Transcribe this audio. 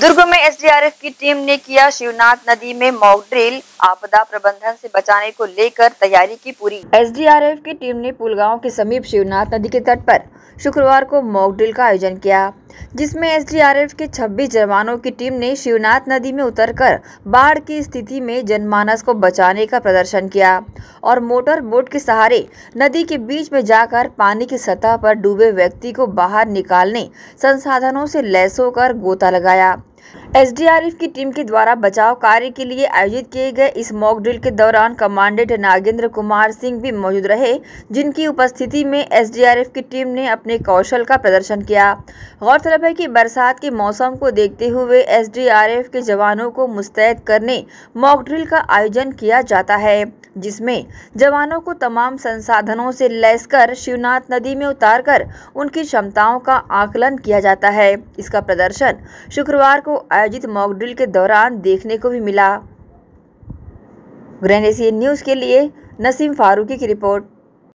दुर्ग में एसडीआरएफ की टीम ने किया शिवनाथ नदी में मॉक ड्रिल, आपदा प्रबंधन से बचाने को लेकर तैयारी की पूरी। एसडीआरएफ की टीम ने पुलगांव के समीप शिवनाथ नदी के तट पर शुक्रवार को मॉक ड्रिल का आयोजन किया, जिसमें एसडीआरएफ के 26 जवानों की टीम ने शिवनाथ नदी में उतरकर बाढ़ की स्थिति में जनमानस को बचाने का प्रदर्शन किया और मोटर बोट के सहारे नदी के बीच में जाकर पानी की सतह पर डूबे व्यक्ति को बाहर निकालने, संसाधनों से लैस होकर गोता लगाया। एसडीआरएफ की टीम के द्वारा बचाव कार्य के लिए आयोजित किए गए इस मॉक ड्रिल के दौरान कमांडेंट नागेंद्र कुमार सिंह भी मौजूद रहे, जिनकी उपस्थिति में एसडीआरएफ की टीम ने अपने कौशल का प्रदर्शन किया। गौरतलब है कि बरसात के मौसम को देखते हुए एसडीआरएफ के जवानों को मुस्तैद करने मॉक ड्रिल का आयोजन किया जाता है। जिसमें जवानों को तमाम संसाधनों से लैस कर शिवनाथ नदी में उतारकर उनकी क्षमताओं का आकलन किया जाता है। इसका प्रदर्शन शुक्रवार को आयोजित मॉकड्रिल के दौरान देखने को भी मिला। ग्रैंड एशियन न्यूज़ के लिए नसीम फारूकी की रिपोर्ट।